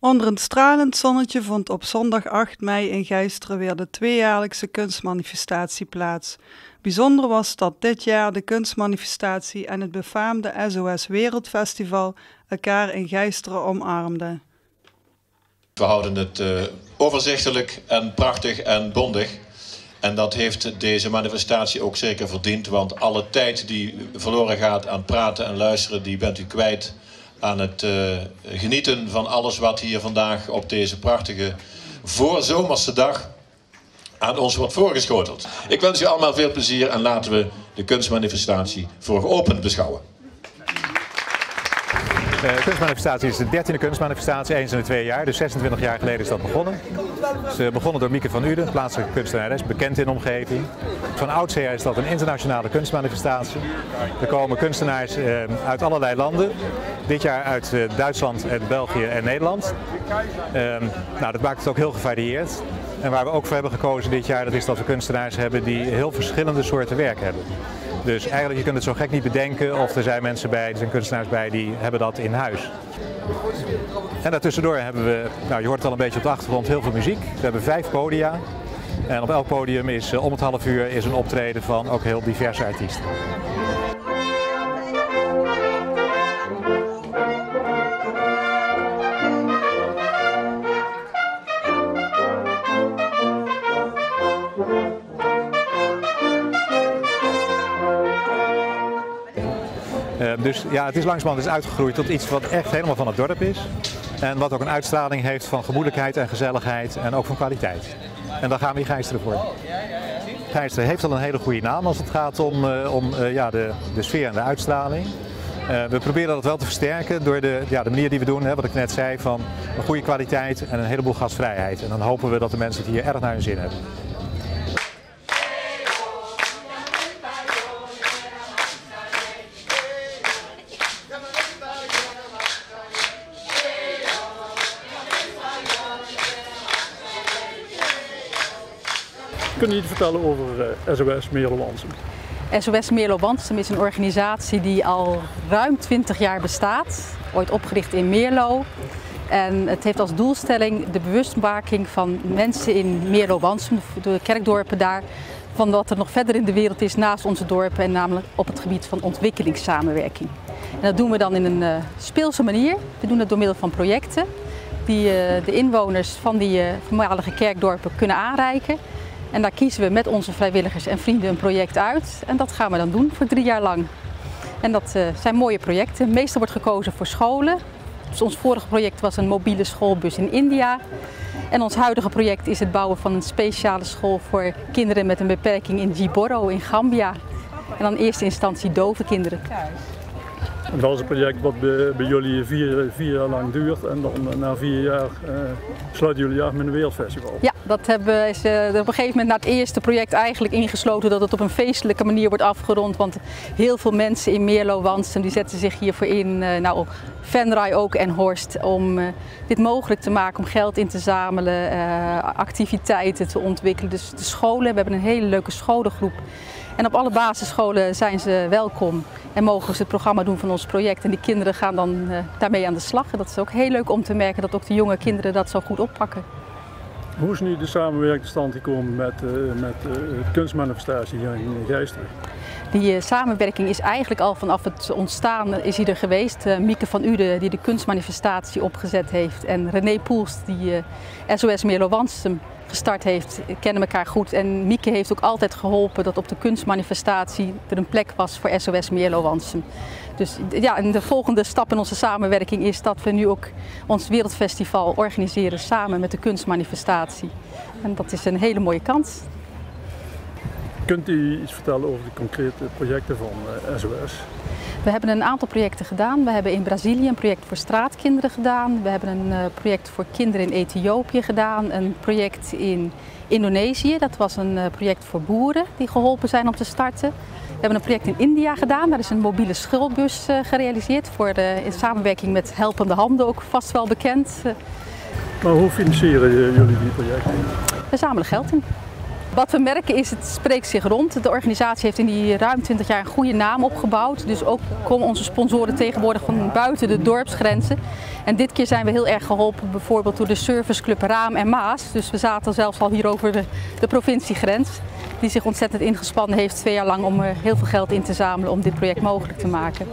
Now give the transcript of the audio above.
Onder een stralend zonnetje vond op zondag 8 mei in Gijsteren weer de tweejaarlijkse kunstmanifestatie plaats. Bijzonder was dat dit jaar de kunstmanifestatie en het befaamde SOS Wereldfestival elkaar in Gijsteren omarmden. We houden het uh, overzichtelijk en prachtig en bondig. En dat heeft deze manifestatie ook zeker verdiend, want alle tijd die verloren gaat aan praten en luisteren, die bent u kwijt aan het uh, genieten van alles wat hier vandaag op deze prachtige voorzomerse dag aan ons wordt voorgeschoteld. Ik wens u allemaal veel plezier en laten we de kunstmanifestatie voor geopend beschouwen. De kunstmanifestatie is de dertiende kunstmanifestatie, eens in de twee jaar. Dus 26 jaar geleden is dat begonnen. Ze begonnen door Mieke van Uden, plaatselijke kunstenares, bekend in de omgeving. Van oudsher is dat een internationale kunstmanifestatie. Er komen kunstenaars eh, uit allerlei landen. Dit jaar uit eh, Duitsland, België en Nederland. Eh, nou, dat maakt het ook heel gevarieerd. En waar we ook voor hebben gekozen dit jaar, dat is dat we kunstenaars hebben die heel verschillende soorten werk hebben. Dus eigenlijk, je kunt het zo gek niet bedenken of er zijn mensen bij, er zijn kunstenaars bij die hebben dat in huis. En daartussendoor hebben we, nou je hoort het al een beetje op de achtergrond, heel veel muziek. We hebben vijf podia. En op elk podium is om het half uur is een optreden van ook heel diverse artiesten. Dus ja, het is langzamerhand is uitgegroeid tot iets wat echt helemaal van het dorp is. En wat ook een uitstraling heeft van gemoedelijkheid en gezelligheid en ook van kwaliteit. En daar gaan we in Gijsteren voor. Gijsteren heeft al een hele goede naam als het gaat om, uh, om uh, ja, de, de sfeer en de uitstraling. We proberen dat wel te versterken door de, ja, de manier die we doen, hè, wat ik net zei, van een goede kwaliteit en een heleboel gastvrijheid. En dan hopen we dat de mensen het hier erg naar hun zin hebben. Kun je vertellen over SOS eh, Merlo Wansum? SOS Merlo Wansum is een organisatie die al ruim 20 jaar bestaat. Ooit opgericht in Meerlo. En het heeft als doelstelling de bewustmaking van mensen in Meerlo Wansum, de kerkdorpen daar, van wat er nog verder in de wereld is naast onze dorpen en namelijk op het gebied van ontwikkelingssamenwerking. En dat doen we dan in een uh, speelse manier. We doen dat door middel van projecten die uh, de inwoners van die voormalige kerkdorpen kunnen aanreiken. En daar kiezen we met onze vrijwilligers en vrienden een project uit. En dat gaan we dan doen voor drie jaar lang. En dat uh, zijn mooie projecten. Meestal wordt gekozen voor scholen. Dus ons vorige project was een mobiele schoolbus in India. En ons huidige project is het bouwen van een speciale school voor kinderen met een beperking in Djiboro in Gambia. En dan in eerste instantie dove kinderen. Dat is een project wat bij, jullie vier, vier, jaar lang duurt en dan eh, na vier jaar uh, sluiten jullie af met een wereldfestival. Ja, dat hebben, is uh, op een gegeven moment na het eerste project eigenlijk ingesloten dat het op een feestelijke manier wordt afgerond. Want heel veel mensen in Meerlo Wansen die zetten zich hiervoor in. Uh, nou, Venray ook en Horst om dit mogelijk te maken, om geld in te zamelen, activiteiten te ontwikkelen. Dus de scholen, we hebben een hele leuke scholengroep. En op alle basisscholen zijn ze welkom en mogen ze het programma doen van ons project. En die kinderen gaan dan uh, daarmee aan de slag. En dat is ook heel leuk om te merken dat ook de jonge kinderen dat zo goed oppakken. Hoe is nu de samenwerking stand gekomen met, uh, met uh, de kunstmanifestatie hier in Gijsteren? Die samenwerking is eigenlijk al vanaf het ontstaan is hier er geweest. Mieke van Uden die de kunstmanifestatie opgezet heeft en René Poels die SOS Merlo Wansum gestart heeft, kennen elkaar goed. En Mieke heeft ook altijd geholpen dat op de kunstmanifestatie er een plek was voor SOS Meerlo Wansum. Dus ja, en de volgende stap in onze samenwerking is dat we nu ook ons wereldfestival organiseren samen met de kunstmanifestatie. En dat is een hele mooie kans. Kunt u iets vertellen over de concrete projecten van SOS? Eh, we hebben een aantal projecten gedaan. We hebben in Brazilië een project voor straatkinderen gedaan. We hebben een uh, project voor kinderen in Ethiopië gedaan. Een project in Indonesië. Dat was een uh, project voor boeren die geholpen zijn om te starten. We hebben een project in India gedaan. Daar is een mobiele schoolbus uh, gerealiseerd. Voor in samenwerking met Helpende Handen, ook vast wel bekend. Maar hoe financieren jullie die projecten? We zamelen geld in. Wat we merken is, het spreekt zich rond. De organisatie heeft in die ruim 20 jaar een goede naam opgebouwd. Dus ook komen onze sponsoren tegenwoordig van buiten de dorpsgrenzen. En dit keer zijn we heel erg geholpen bijvoorbeeld door de serviceclub Raam en Maas. Dus we zaten zelfs al hier over de, provinciegrens. Die zich ontzettend ingespannen heeft twee jaar lang om er heel veel geld in te zamelen om dit project mogelijk te maken.